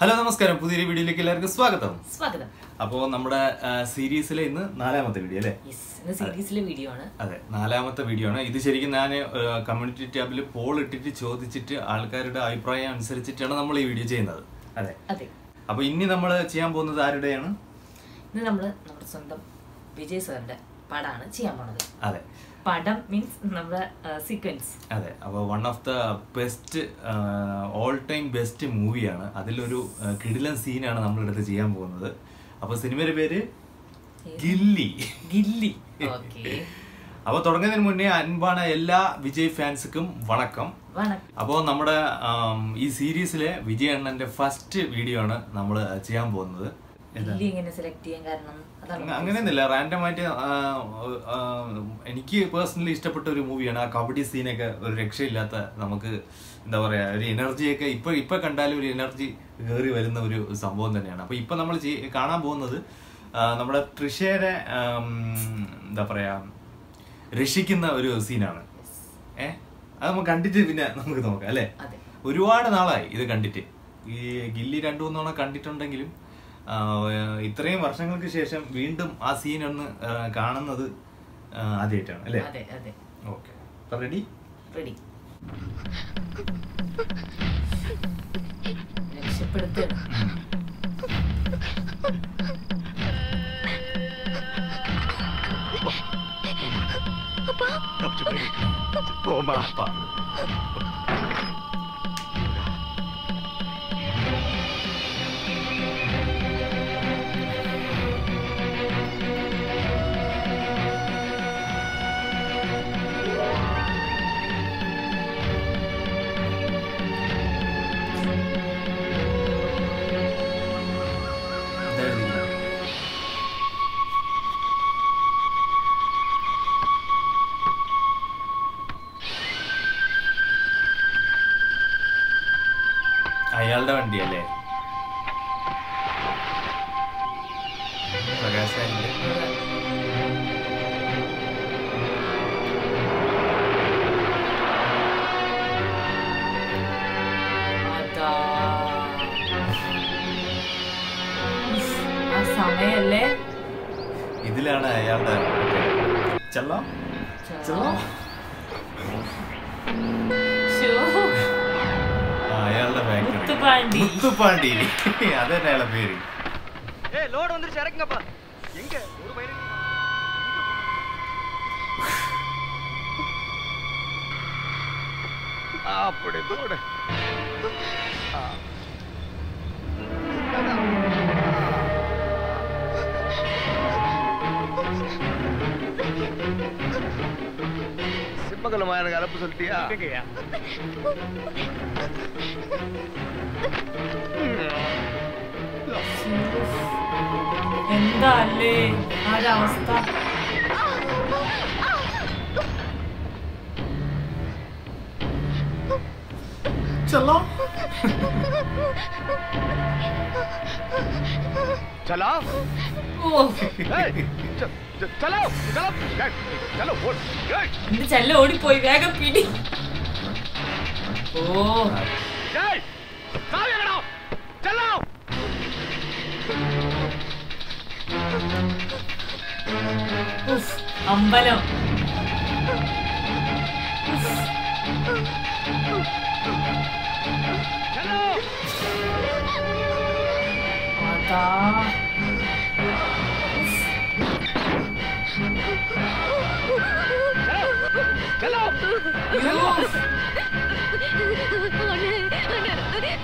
Hello നമസ്കാരം. പുതിയൊരു വീഡിയോയിലേക്ക് എല്ലാവർക്കും സ്വാഗതം. സ്വാഗതം. അപ്പോൾ നമ്മുടെ സീരീസിലെ ഇന്ന് നാലാമത്തെ വീഡിയോ അല്ലേ? സീരീസിലെ വീഡിയോ ആണ്. അതെ നാലാമത്തെ വീഡിയോ ആണ്. ഇത് ശരിക്കും ഞാൻ കമ്മ്യൂണിറ്റി ടാബിൽ പോൾ ഇട്ടിട്ട് ചോദിച്ചിട്ട് ആൾക്കാരുടെ അഭിപ്രായം അനുസരിച്ചിട്ടാണ് നമ്മൾ ഈ വീഡിയോ ചെയ്യുന്നത്. അതെ. അതെ. അപ്പൊ ഇനി നമ്മൾ ചെയ്യാൻ പോകുന്നത് ആരുടെയാണ്? ഇന്ന് നമ്മൾ നമ്മുടെ സ്വന്തം വിജയ് സാറിന്റെ പടമാണ് ചെയ്യാൻ പോണത്. അതെ. പടം മീൻസ് നമ്മുടെ സീക്വൻസ് അതെ അപ്പോൾ one of the best all time best മൂവിയാണ് അതിലൊരു ആ, കിടിലൻ സീനാണ് നമ്മളെടുത്ത് ചെയ്യാൻ പോകുന്നത്. അപ്പോൾ സിനിമയുടെ പേര് ഗില്ലി. ഗില്ലി. ഓക്കെ. അപ്പോൾ തുടങ്ങുന്നതിന് മുന്നേ അൻപാണ് എല്ലാ വിജയ് ഫാൻസുക്കും വണക്കം. അപ്പോൾ നമ്മുടെ ഈ സീരീസിലെ വിജയ് അണ്ണന്റെ ഫസ്റ്റ് വീഡിയോ ആണ് നമ്മൾ ചെയ്യാൻ പോകുന്നത്. ഗില്ലി എങ്ങനെ സെലക്ട് ചെയ്യാൻ കാരണം? അങ്ങനെയൊന്നുമില്ല. റാൻഡം ആയിട്ട് എനിക്ക് പേഴ്സണലി ഇഷ്ടപ്പെട്ട ഒരു മൂവിയാണ് ആ കബഡി സീനൊക്കെ ഒരു രക്ഷയില്ലാത്ത നമുക്ക് എന്താ പറയാ ഒരു എനർജിയൊക്കെ ഇപ്പൊ ഇപ്പൊ കണ്ടാലും ഒരു എനർജി കയറി വരുന്ന ഒരു സംഭവം തന്നെയാണ്. അപ്പൊ ഇപ്പൊ നമ്മൾ കാണാൻ പോകുന്നത് നമ്മുടെ തൃശേരെ എന്താ പറയാ രക്ഷിക്കുന്ന ഒരു സീനാണ് ഏ? അത് നമുക്ക് കണ്ടിട്ട് പിന്നെ നമുക്ക് നോക്കാം അല്ലേ? ഒരുപാട് നാളായി ഇത് കണ്ടിട്ട്. ഈ ഗില്ലി രണ്ടു മൂന്നോണം കണ്ടിട്ടുണ്ടെങ്കിലും ഇത്രയും വർഷങ്ങൾക്ക് ശേഷം വീണ്ടും ആ സീൻ ഒന്ന് കാണുന്നത് ആദ്യമായിട്ടാണ് അല്ലേ അതെ അതെ ഓക്കെ റെഡി റെഡി രക്ഷപ്പെടുത്തുക അയാളുടെ സമയല്ലേ ഇതിലാണ് അയാളുടെ ചെല്ലാം ചെല്ലാം ശോ, ആ, അയാളുടെ ബാക്കറി മുത്തുപാണ്ടി. മുത്തുപ്പാണ്ടി അതന്നെ അയാളുടെ പേര് ஏய் லோடு வந்துருச்சு இறக்குங்கப்பா எங்க ஒரு பையனுக்கு அப்படி போடு ஆ. சிம்மகலம் எனக்கு அனுப்ப சொல்லிட்டியா എന്താ അല്ലേ ആ ഒരു അവസ്ഥ ചെല്ലാം चलो ഓ ஏய், ச- ச- चलो चलो ஏய், चलो ஓடு ஏய், എന്റെ ചെല്ല ഓടിപ്പോയി വേഗം പിടി. ഓ. അമ്പലം. അതാ.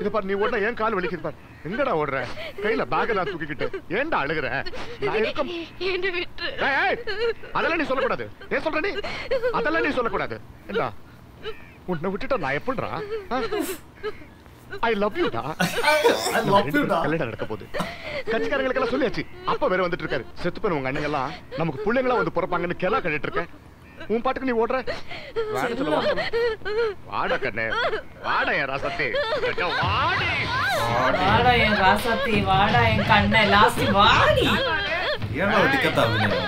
இத பாரு நீ ஓடுற ஏன் கால் வலிக்குது பாரு? எங்கடா ஓடுற? கையில பேக் எல்லாம் தூக்கிக்கிட்டு. ஏன்டா அழுகுற? நான் இருக்க என்ன விட்டு அதெல்லாம் நீ சொல்லக்கூடாது. ஏன் சொல்ற நீ? அதெல்லாம் நீ சொல்லக்கூடாது. என்ன உன்னை விட்டுட்டா நான் எப்படிடா? ஐ லவ் யூ டா? I love you, டா. கல்யாணம் நடக்க போகுது. கட்சிக்காரங்களுக்கெல்லாம் சொல்லியாச்சு. அப்ப வேற வந்துட்டு இருக்காரு. செத்து போன உங்க அண்ணங்க எல்லாம் நமக்கு பிள்ளைங்களா வந்து பிறப்பாங்கன்னு கெலா கண்டிட்டு இருக்கேன் உன் பாட்டுக்கு நீ ஓடுற? வாடா கண்ணே. வாடா என் ராசாத்தி. வாடா. என் ராசாத்தி வாடா என் கண்ணே. லாஸ்ட் வாடி. ஏன்னா டிக்கெட் ஆகுது?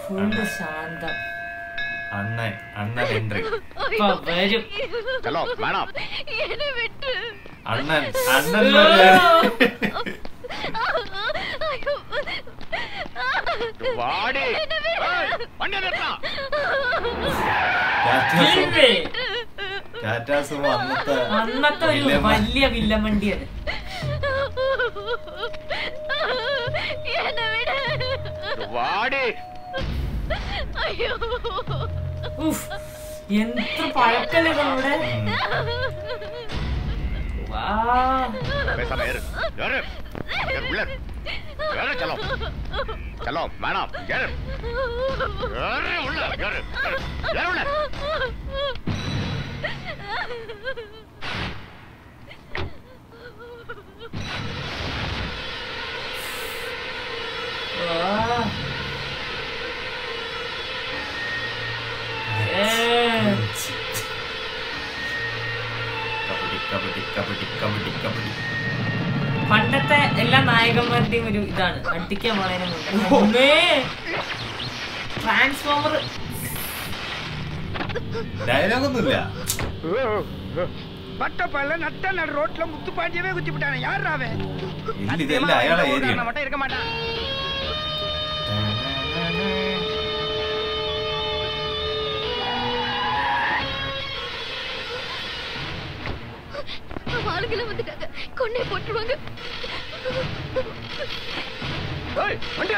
ஃபுல் சாந்தம். அண்ணன் அண்ணன் என்று. வரும். ஹலோ மேடம் அண்ணன் அண்ணன் വാടി. വണ്ടി നിർത്താം ടാറ്റാ സുമോ അന്നത്തെ അന്നത്തെ ഒരു വലിയ വില്ലൻ വണ്ടിയാണ്. വാടി. എന്ത് പഴക്കല്ലേ നമ്മുടെ വാ. हाँ, अरे चलो चलो। मैडम यार अरे उल्ला यार यार उल्ला നായകന്മാരുടെയും ഒരു ഇതാണ് അടിക്കാൻ വളരെ മുന്നേ ട്രാൻസ്ഫോമർ ഡയലോഗൊന്നുമില്ല பட்டப்பல்ல நட்ட நடு ரோட்ல முத்து பாண்டியவே குத்தி விட்டானே யார் அவன் ഇല്ല ഇതല്ല അയാളെ ഏരിയ மட்டும் இருக்க மாட்டான் ஆளுகளை வந்துட்டாங்க கொன்னே போட்டுருவாங்க ஏய் வண்டி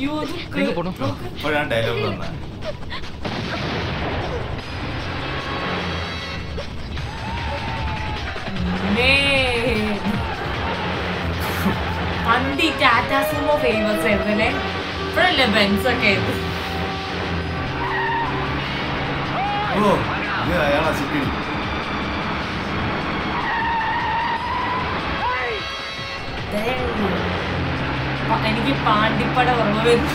കേ- നോക്ക്. ഇപ്പോഴാണ് ഡയലോഗ് വന്നത്. അമ്മേ. പണ്ട് ഈ ടാറ്റാ സുമോ ഫേമസ് ആയിരുന്നു അല്ലേ ഇപ്പോഴല്ലേ ബെൻസ് ഒക്കെ ആയിരുന്നു ഓ അയാളാ ചിക്കിടി എനിക്ക് പാണ്ടിപ്പട ഓർമ്മ വരുന്നു.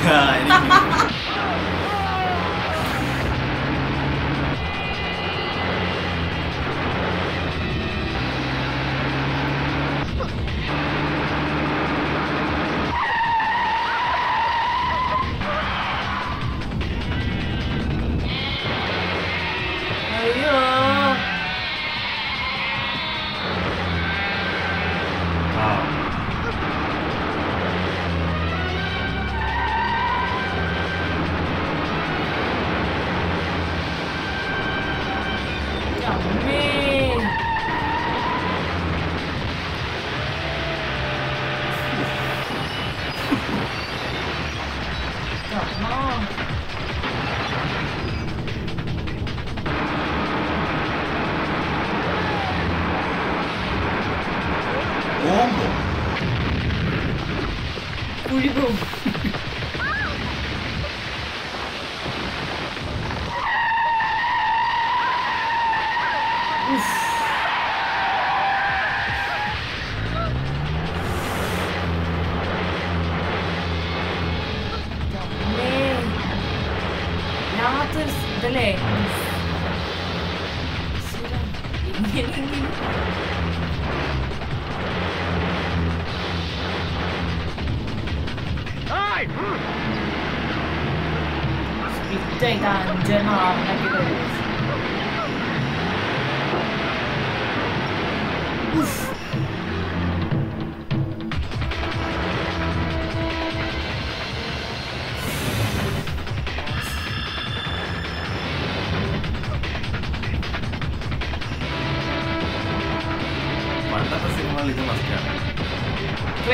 好，咁。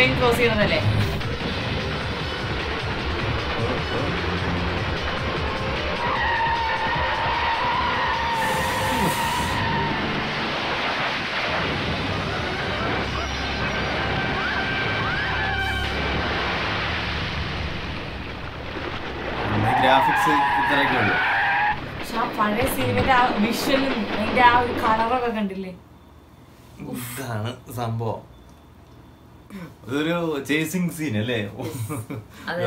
ട്രെയിൻ ക്രോസ് ചെയ്യുന്നതല്ലേ? ഗ്രാഫിക്സ് ഇത്രയൊക്കെ ഉള്ളു. പക്ഷെ ആ പഴയ സിനിമയുടെ ആ വിഷ്വലും അതിന്റെ ആ ഒരു കളറൊക്കെ കണ്ടില്ലേ? ഇതാണ് സംഭവം. ഇതൊരു ചേസിംഗ് സീൻ അല്ലേ.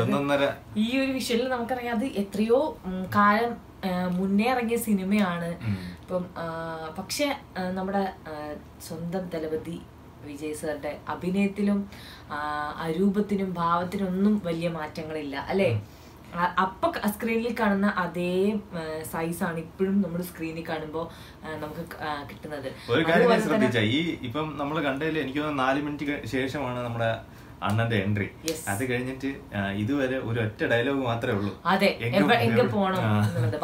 ഒന്നൊന്നര. ഈ ഒരു വിഷ്വലിൽ നമുക്കറിയാം അത് എത്രയോ കാലം മുന്നേ ഇറങ്ങിയ സിനിമയാണ്. ഇപ്പം പക്ഷെ നമ്മുടെ സ്വന്തം ദലപതി വിജയ് സാറിന്റെ അഭിനയത്തിലും ആ, അരൂപത്തിനും ഭാവത്തിനും ഒന്നും വലിയ മാറ്റങ്ങളില്ല അല്ലേ? അപ്പൊ സ്ക്രീനിൽ കാണുന്ന അതേ സൈസ് ആണ് ഇപ്പോഴും നമ്മൾ സ്ക്രീനിൽ കാണുമ്പോൾ നമുക്ക് കിട്ടുന്നത്. ഒരു കാര്യം ശ്രദ്ധിച്ച ഈ ഇപ്പം നമ്മൾ കണ്ടതിൽ എനിക്ക് തോന്നുന്നു നാല് മിനിറ്റ് ശേഷമാണ് നമ്മുടെ അണ്ണന്റെ എൻട്രി. അത് കഴിഞ്ഞിട്ട് ഇതുവരെ ഒരു ഒറ്റ ഡയലോഗ് മാത്രമേ ഉള്ളൂ. അതെ എങ്കിൽ പോണം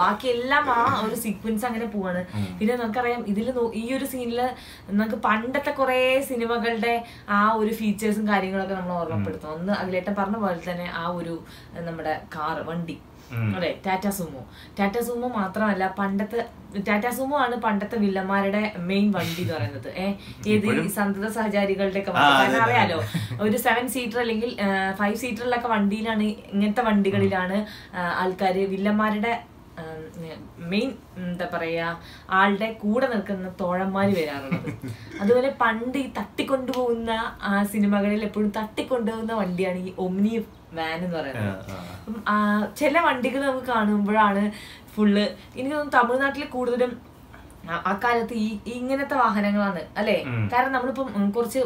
ബാക്കി എല്ലാം ആ ഒരു സീക്വൻസ് അങ്ങനെ പോവാണ്. പിന്നെ നമുക്കറിയാം ഇതിൽ ഈ ഒരു സീനിൽ നമുക്ക് പണ്ടത്തെ കുറെ സിനിമകളുടെ ആ ഒരു ഫീച്ചേഴ്സും കാര്യങ്ങളൊക്കെ നമ്മൾ ഓർമ്മപ്പെടുത്തും. ഒന്ന് അഖിലേട്ടൻ പറഞ്ഞ പോലെ തന്നെ ആ ഒരു നമ്മുടെ കാർ വണ്ടി. അതെ ടാറ്റ സുമോ ടാറ്റ സുമോ മാത്രമല്ല പണ്ടത്തെ ടാറ്റ സുമോ ആണ് പണ്ടത്തെ വില്ലന്മാരുടെ മെയിൻ വണ്ടി എന്ന് പറയുന്നത്. ഏഹ് ഏത് സന്തത സഹചാരികളുടെ ഒക്കെ കാരണം അറിയാലോ ഒരു സെവൻ സീറ്റർ അല്ലെങ്കിൽ ഫൈവ് സീറ്ററിലൊക്കെ വണ്ടിയിലാണ് ഇങ്ങനത്തെ വണ്ടികളിലാണ് ആൾക്കാർ വില്ലന്മാരുടെ മെയിൻ എന്താ പറയാ ആളുടെ കൂടെ നിൽക്കുന്ന തോഴന്മാര് വരാറുള്ളത്. അതുപോലെ പണ്ട് ഈ തട്ടിക്കൊണ്ടുപോകുന്ന ആ സിനിമകളിൽ എപ്പോഴും തട്ടിക്കൊണ്ടുപോകുന്ന വണ്ടിയാണ് ഈ ഒമ്നി വാൻ എന്ന് പറയുന്നത്. അപ്പം, ചില വണ്ടികൾ നമുക്ക് കാണുമ്പോഴാണ് ഫുള്ള് എനിക്ക് തോന്നുന്നു തമിഴ്നാട്ടിൽ കൂടുതലും ആ- ആ കാലത്ത് ഈ ഇങ്ങനത്തെ വാഹനങ്ങളാണ് അല്ലെ? കാരണം നമ്മളിപ്പം കുറച്ച്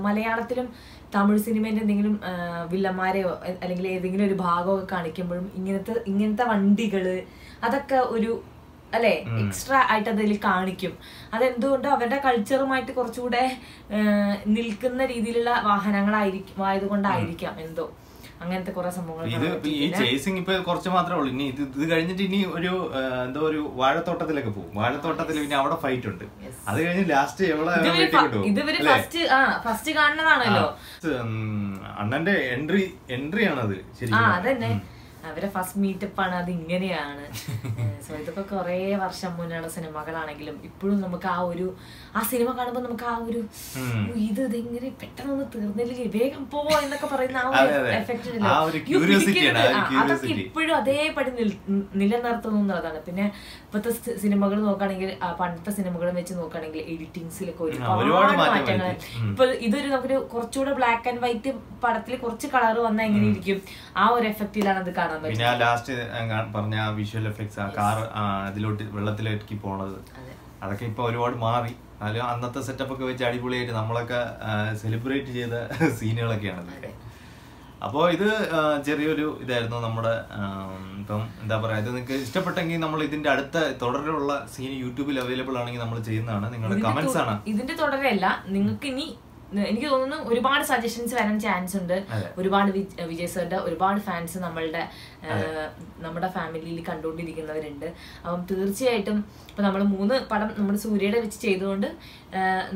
മലയാളത്തിലും തമിഴ് സിനിമേന്റെ എന്തെങ്കിലും വില്ലന്മാരെയോ അല്ലെങ്കിൽ ഏതെങ്കിലും ഒരു ഭാഗമൊക്കെ കാണിക്കുമ്പോഴും ഇങ്ങനത്തെ ഇങ്ങനത്തെ വണ്ടികൾ അതൊക്കെ ഒരു അല്ലെ? എക്സ്ട്രാ ആയിട്ട് അതിൽ കാണിക്കും. അതെന്തുകൊണ്ട് അവരുടെ കൾച്ചറുമായിട്ട് കുറച്ചുകൂടെ നിൽക്കുന്ന രീതിയിലുള്ള വാഹനങ്ങളായിരിക്കും ആയതുകൊണ്ടായിരിക്കാം എന്തോ. അങ്ങനത്തെ കുറെ സംഭവങ്ങൾ ഇത് ഇപ്പൊ ഈ ചേസിങ് ഇപ്പൊ കുറച്ച് മാത്രമേ ഉള്ളൂ. ഇനി ഇത് ഇത് കഴിഞ്ഞിട്ട് ഇനി ഒരു എന്തോ ഒരു വാഴത്തോട്ടത്തിലൊക്കെ പോകും. വാഴത്തോട്ടത്തിൽ പിന്നെ അവിടെ ഫൈറ്റ് ഉണ്ട്. അത് കഴിഞ്ഞ് ലാസ്റ്റ് എവിടെ ഇതുവരെ? ഫസ്റ്റ് ഫസ്റ്റ് കാണുന്നതാണല്ലോ. അണ്ണന്റെ എൻട്രി എൻട്രി ആണത് ശരി അതന്നെ. അവരെ ഫസ്റ്റ് മീറ്റപ്പ് ആണ് അത് ഇങ്ങനെയാണ് സോ ഇതൊക്കെ കുറേ വർഷം മുന്നേ സിനിമകളാണെങ്കിലും ഇപ്പോഴും നമുക്ക് ആ ഒരു ആ സിനിമ കാണുമ്പോൾ നമുക്ക് ആ ഒരു ഉം. "ഓ, ഇത് ഇതെങ്ങനെ പെട്ടെന്ന് തീർന്നില്ലെങ്കിൽ വേഗം പോ എന്നൊക്കെ പറയുന്ന ആ ഒരു. എഫക്റ്റ് അതൊക്കെ ഇപ്പോഴും അതേപടി നിലനിർത്തുന്നു എന്നുള്ളതാണ്. പിന്നെ ഇപ്പോഴത്തെ സിനിമകൾ നോക്കുകയാണെങ്കിൽ പണ്ടത്തെ സിനിമകളും വെച്ച് നോക്കുകയാണെങ്കിൽ എഡിറ്റിങ്സിലൊക്കെ ഒരുപാട് ഒരുപാട് മാറ്റം മാറ്റങ്ങൾ ഇപ്പൊ ഇതൊരു നമുക്കൊരു കുറച്ചുകൂടെ ബ്ലാക്ക് ആൻഡ് വൈറ്റ് പടത്തിൽ കുറച്ച് കളർ വന്നാൽ എങ്ങനെ ഇരിക്കും? ആ ഒരു എഫക്റ്റിലാണ് അത് കാണാൻ പിന്നെ ലാസ്റ്റ് പറഞ്ഞ ആ വിഷ്വൽ എഫക്ട്സ് ആ കാർ അതിലോട്ട് വെള്ളത്തിലേക്ക് പോണത്. അതെ. അതൊക്കെ ഇപ്പൊ ഒരുപാട് മാറി. അതിൽ അന്നത്തെ സെറ്റപ്പ് ഒക്കെ വെച്ച് അടിപൊളിയായിട്ട് നമ്മളൊക്കെ സെലിബ്രേറ്റ് ചെയ്ത സീനുകളൊക്കെയാണ് ഇതൊക്കെ. അപ്പോൾ ഇത് ചെറിയൊരു ഇതായിരുന്നു നമ്മുടെ ഇപ്പം എന്താ പറയാ ഇത് നിങ്ങൾക്ക് ഇഷ്ടപ്പെട്ടെങ്കിൽ നമ്മൾ ഇതിന്റെ അടുത്ത തുടരെയുള്ള സീൻ യൂട്യൂബിൽ അവൈലബിൾ ആണെങ്കിൽ നമ്മൾ ചെയ്യുന്നതാണ്. നിങ്ങളുടെ കമന്റ്സ് ആണ്. ഇതിന്റെ തുടരല്ല. നിങ്ങൾക്ക് ഇനി എനിക്ക് തോന്നുന്നു ഒരുപാട് സജഷൻസ് വരാൻ ചാൻസ് ഉണ്ട്. ഒരുപാട് വിജയ് സാറിന്റെ ഒരുപാട് ഫാൻസ് നമ്മളുടെ നമ്മുടെ ഫാമിലിയിൽ കണ്ടുകൊണ്ടിരിക്കുന്നവരുണ്ട്. അപ്പം തീർച്ചയായിട്ടും ഇപ്പൊ നമ്മൾ മൂന്ന് പടം നമ്മുടെ സൂര്യയുടെ വെച്ച് ചെയ്തുകൊണ്ട്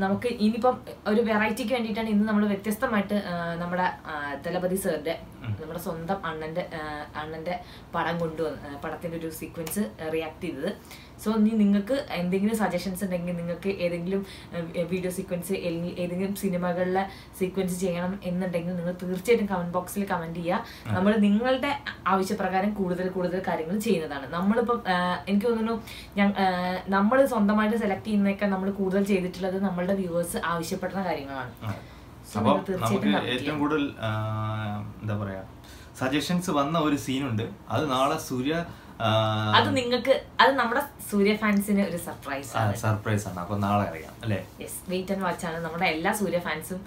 നമുക്ക് ഇനിയിപ്പം ഒരു വെറൈറ്റിക്ക് വേണ്ടിയിട്ടാണ് ഇന്ന് നമ്മൾ വ്യത്യസ്തമായിട്ട് നമ്മുടെ ദളപതി സാറിന്റെ നമ്മുടെ സ്വന്തം അണ്ണന്റെ അണ്ണന്റെ പടം കൊണ്ടുവന്ന് പടത്തിന്റെ ഒരു സീക്വൻസ് റിയാക്ട് ചെയ്തത്. സോ ഇനി നിങ്ങൾക്ക് എന്തെങ്കിലും സജഷൻസ് ഉണ്ടെങ്കിൽ നിങ്ങൾക്ക് ഏതെങ്കിലും വീഡിയോ സീക്വൻസ് അല്ലെങ്കിൽ ഏതെങ്കിലും സിനിമകളിലെ സീക്വൻസ് ചെയ്യണം എന്നുണ്ടെങ്കിൽ നിങ്ങൾ തീർച്ചയായിട്ടും കമന്റ് ബോക്സിൽ കമന്റ് ചെയ്യുക. നമ്മൾ നിങ്ങളുടെ ആവശ്യപ്രകാരം കൂടുതൽ കൂടുതൽ കാര്യങ്ങൾ ചെയ്യുന്നതാണ്. നമ്മളിപ്പം എനിക്ക് തോന്നുന്നു നമ്മൾ സ്വന്തമായിട്ട് സെലക്ട് ചെയ്യുന്നതൊക്കെ നമ്മൾ കൂടുതൽ ചെയ്തിട്ടുള്ളത് നമ്മളുടെ വ്യൂവേഴ്സ് ആവശ്യപ്പെടുന്ന കാര്യങ്ങളാണ്. So, അപ്പം നിങ്ങൾ തീർച്ചയായിട്ടും നമുക്ക് ഏറ്റവും കൂടുതൽ എന്താ പറയാ സജഷൻസ് വന്ന ഒരു സീനുണ്ട് അത് നാളെ സൂര്യ അത് നിങ്ങൾക്ക് അത് നമ്മുടെ സൂര്യ ഫാൻസിന് ഒരു സർപ്രൈസ് ആണ്. സർപ്രൈസ് ആണ്. അപ്പൊ നാളെ അറിയാം അല്ലേ? യെസ് വെയിറ്റ് ആൻഡ് വാച്ച് ആണ്. നമ്മുടെ എല്ലാ സൂര്യ ഫാൻസും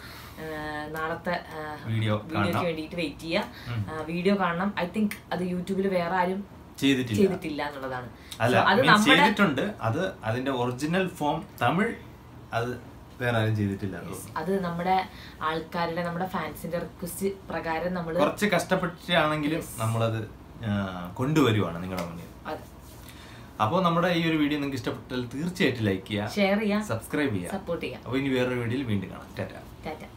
നാളത്തെ വീഡിയോ വീഡിയോക്ക് വേണ്ടിട്ട് വേണ്ടിയിട്ട് വെയിറ്റ് ചെയ്യുക. വീഡിയോ കാണണം. ഐ തിങ്ക് അത് യൂട്യൂബിൽ വേറെ ആരും ചെയ്തിട്ടില്ല. എന്നുള്ളതാണ്. അല്ല അത് ചെയ്തിട്ടുണ്ട്. അത് അതിന്റെ ഒറിജിനൽ ഫോം തമിഴ് അത് വേറെ ആരും ചെയ്തിട്ടില്ല. അത് നമ്മുടെ ആൾക്കാരുടെ നമ്മുടെ ഫാൻസിന്റെ റിക്വസ്റ്റ് പ്രകാരം നമ്മൾ കുറച്ച് കഷ്ടപ്പെട്ടാണെങ്കിലും നമ്മളത് കൊണ്ടുവരുവാണ് നിങ്ങളുടെ മുന്നിൽ. അപ്പോൾ നമ്മുടെ ഈ ഒരു വീഡിയോ നിങ്ങൾക്ക് ഇഷ്ടപ്പെട്ടാൽ തീർച്ചയായിട്ടും ലൈക്ക് ചെയ്യുക ഷെയർ ചെയ്യാം ചെയ്യുക ചെയ്യാം സബ്സ്ക്രൈബ് ചെയ്യുക. സപ്പോർട്ട് ചെയ്യുക. അപ്പോൾ ഇനി വേറൊരു വീഡിയോയിൽ വീണ്ടും കാണാം. ടാറ്റ.